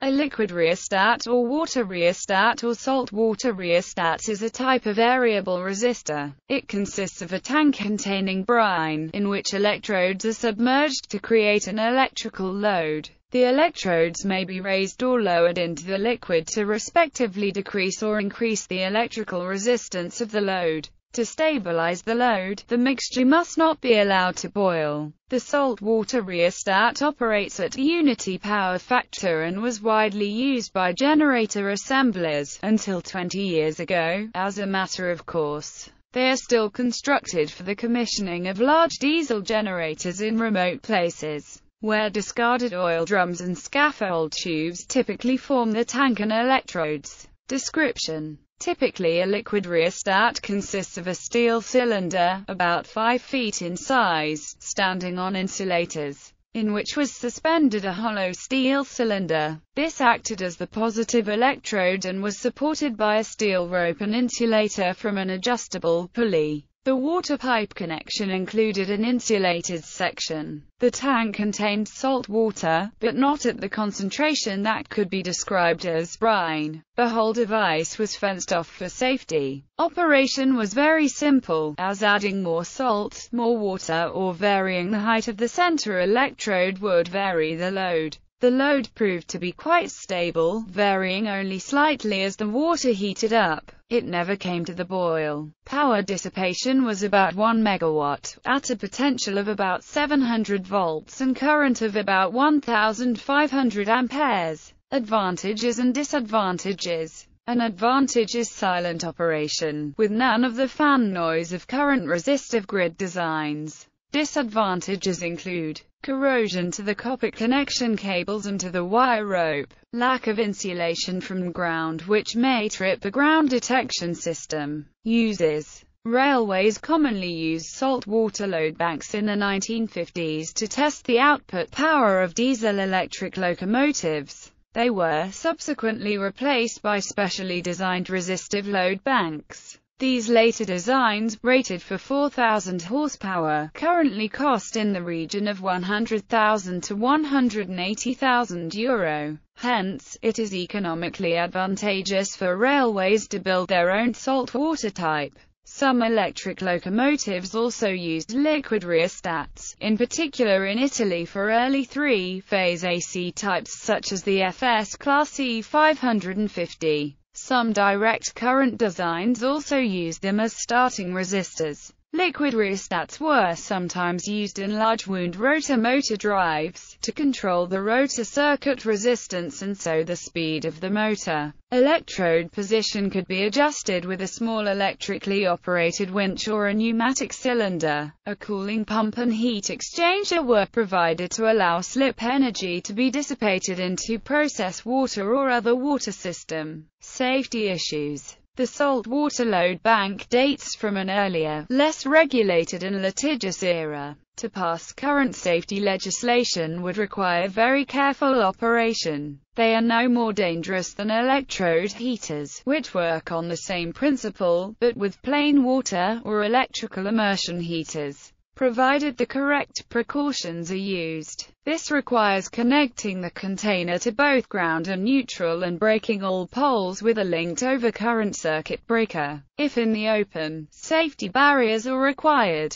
A liquid rheostat or water rheostat or salt water rheostat is a type of variable resistor. It consists of a tank containing brine, in which electrodes are submerged to create an electrical load. The electrodes may be raised or lowered into the liquid to respectively decrease or increase the electrical resistance of the load. To stabilize the load, the mixture must not be allowed to boil. The salt water rheostat operates at unity power factor and was widely used by generator assemblers, until 20 years ago, as a matter of course. They are still constructed for the commissioning of large diesel generators in remote places, where discarded oil drums and scaffold tubes typically form the tank and electrodes. Description Typically a liquid rheostat consists of a steel cylinder, about 5 feet in size, standing on insulators, in which was suspended a hollow steel cylinder. This acted as the positive electrode and was supported by a steel rope and insulator from an adjustable pulley. The water pipe connection included an insulated section. The tank contained salt water, but not at the concentration that could be described as brine. The whole device was fenced off for safety. Operation was very simple, as adding more salt, more water, or varying the height of the center electrode would vary the load. The load proved to be quite stable, varying only slightly as the water heated up. It never came to the boil. Power dissipation was about 1 megawatt, at a potential of about 700 volts and current of about 1500 amperes. Advantages and disadvantages an advantage is silent operation, with none of the fan noise of current resistive grid designs. Disadvantages include corrosion to the copper connection cables and to the wire rope, lack of insulation from ground which may trip the ground detection system. Uses Railways commonly used salt water load banks in the 1950s to test the output power of diesel-electric locomotives. They were subsequently replaced by specially designed resistive load banks. These later designs, rated for 4,000 horsepower, currently cost in the region of 100,000 to 180,000 euro. Hence, it is economically advantageous for railways to build their own saltwater type. Some electric locomotives also used liquid rheostats, in particular in Italy for early three-phase AC types such as the FS Class E550. Some direct current designs also use them as starting resistors. Liquid rheostats were sometimes used in large wound rotor motor drives, to control the rotor circuit resistance and so the speed of the motor. Electrode position could be adjusted with a small electrically operated winch or a pneumatic cylinder. A cooling pump and heat exchanger were provided to allow slip energy to be dissipated into process water or other water system. Safety issues the salt water load bank dates from an earlier, less regulated and litigious era. To pass current safety legislation would require very careful operation. They are no more dangerous than electrode heaters, which work on the same principle, but with plain water, or electrical immersion heaters provided the correct precautions are used. This requires connecting the container to both ground and neutral and breaking all poles with a linked overcurrent circuit breaker. If in the open, safety barriers are required.